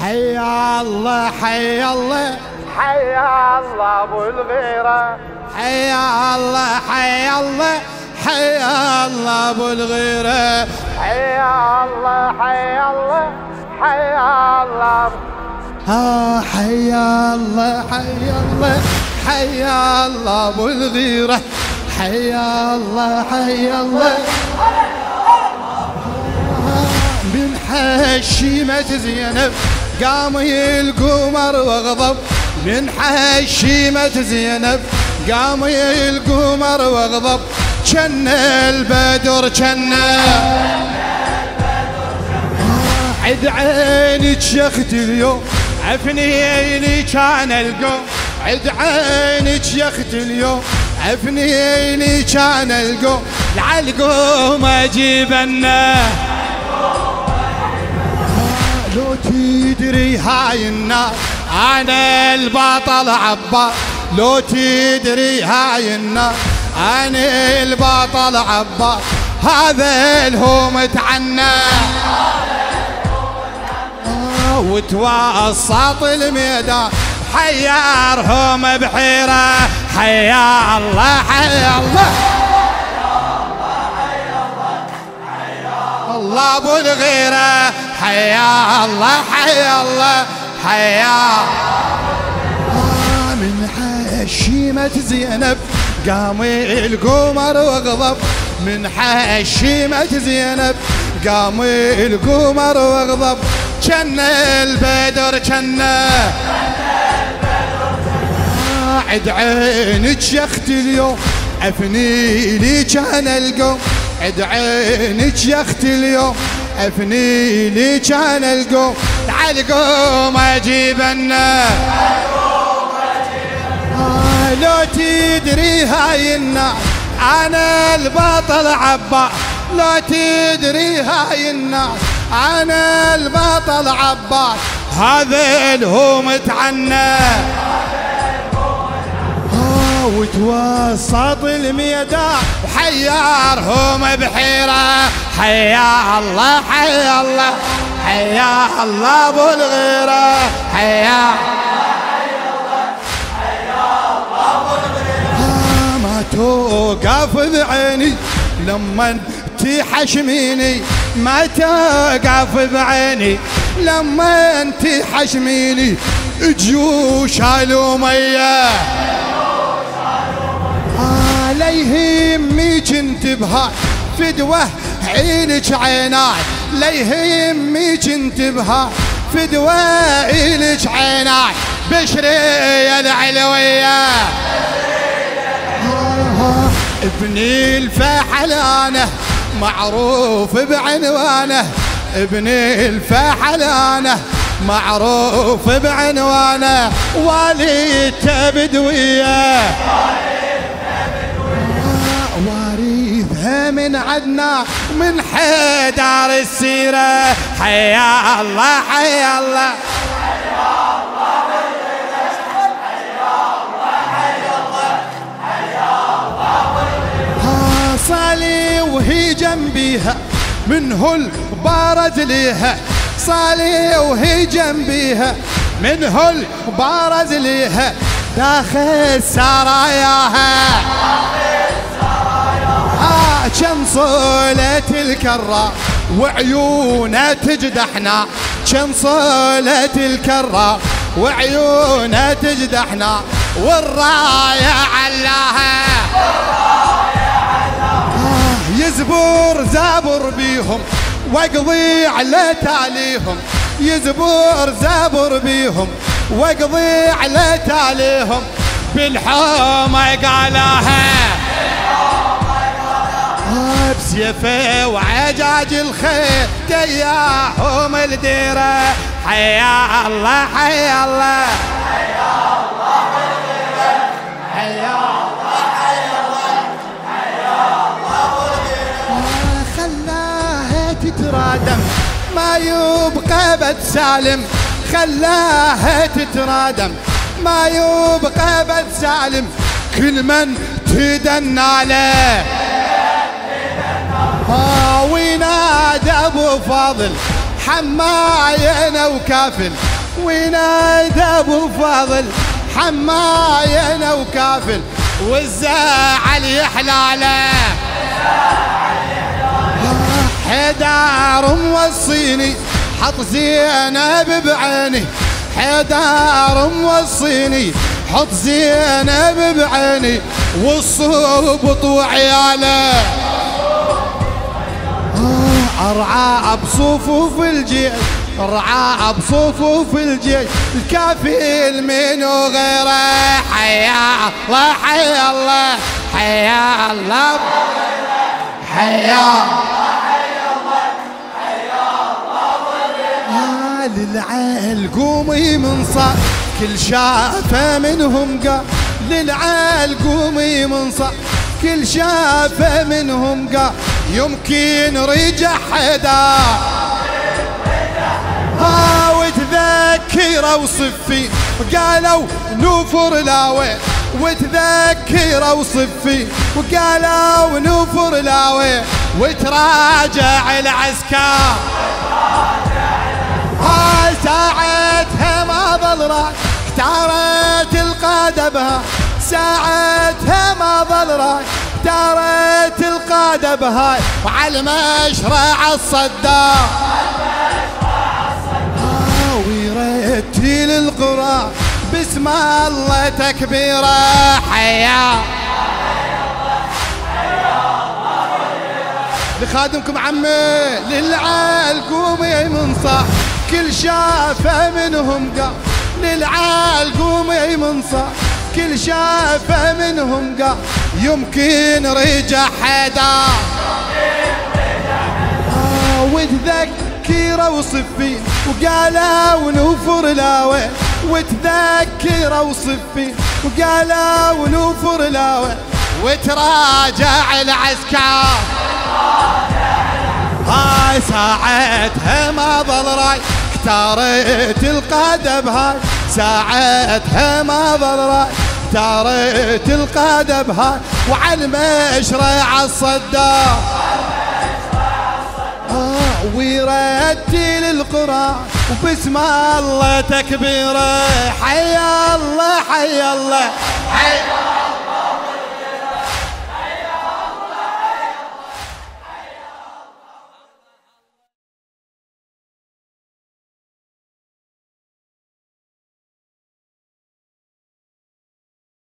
حيا الله حيا الله. حيا الله أبو الغيرة. حيا الله حيا الله. حيا الله أبو الغيرة. حيا الله حيا الله. حيا الله. ها حيا الله حيا الله. حيا الله أبو الغيرة. حيا الله حيا الله. من حشيمة زينب. قام القمر وغضب من حشيمة زينب قام القمر وغضب كان البدر كان عد عينك شخت اليوم عفني لي كان القوم. عد عينك شخت اليوم عفني لي كان القوم. العلقوم اجيبنا هاي الناس أنا البطل عباس لو تدري هاي الناس أنا البطل عباس هذا الهوم تعنى وتوسط الميدان حيارهم بحيرة حيا الله حيا الله. الله أبو الغيرة. حيا الله حيا الله حيا. من حشيمة زينب قام القمر وغضب من حشيمة زينب قام القمر وغضب كان البدر كان عد عينك يا أختي اليوم افني لي كان القوم. عد عينك يا أختي اليوم افني لي كان القوم. تعال قوم أجيب آه لو تدري هاي الناس. أنا البطل عباس لو تدري هاي الناس. أنا البطل عباس هذا الهوم تعنى. وتوسط الميدان وحيارهم بحيرة. حيا الله حيا الله حيا الله أبو الغيرة. حيا ما توقف بعيني. لما تحشميني ما توقف بعيني. لما تحشميني جيوش الأمية لا يهمني كنت بهاي فدوة عينك عيناي. لا يهمني كنت بهاي فدوة عينك عيناي. بشري العلوية. ابني الفحلانة معروف بعنوانه. ابني الفحلانة معروف بعنوانه. والدته بدوية. من عدنا من حيدر السيرة. حيا الله حيا الله. صالي وهي جنبيها من هل بارز ليها صالي وهي جنبيها من هل بارز ليها داخل سراياها صولة الكرة وعيونة تجدحنا. كم صولة الكرة وعيونة تجدحنا. والراية علاها. يزبور زابر بيهم وأقضي على تاليهم. يزبور زابر بيهم وأقضي على تاليهم. بالحومة قالها. بسيفه وعجاج الخيل دياهم الديرة. حيا الله حيا الله. حيا الله حيا الله حيا الله حيا الله خلاها تترادم. ما يبقى بد سالم. خلاها تترادم. ما يبقى بد سالم. كل من تدنى له وينادى أبو فاضل حماينا وكافل. ونادى أبو فاضل حماينا وكافل. والزعل يحلاله حيدار موصيني حط زينب بعيني. حيدار موصيني حط زينب بعيني. والصوب وعياله أرعى بصفوف الجيش أرعى بصفوف الجيش. الكافل منو غيره حيا الله حيا الله حيا الله حيا للعيل قومي من صار كل شافه منهم قال للعيل قومي من صار كل شافه منهم قال يمكن رجع حدا ها وتذكر وصفي. قالوا نوفر لاوي. وتذكر وصفي. وقالوا نوفر لاوي. وتراجع العسكر. هاي ساعتها ما ظل راح اختارت القادة بها. ساعتها ما ظل راح اختارت القادة بهاي وعلى المشرع الصدام ويرتل القرى بسم الله تكبيرة حيا لخادمكم عمي للعال قومي من صح كل شافه منهم قال للعال قومي من صح كل شافه منهم قال يمكن رجع حدا. آه وتذكر وصفين وقالوا نوفر لاوي وتذكر وصفين وقالوا نوفر لاوي وتراجع العسكر. هاي ساعتها ما ظل راي اختارت القادة بهاي ساعتها ما ظل راي اختارت القادة بهاي وعلى المشرع الصدام. آه القرآن وبسم الله تكبيره حي الله حي الله حي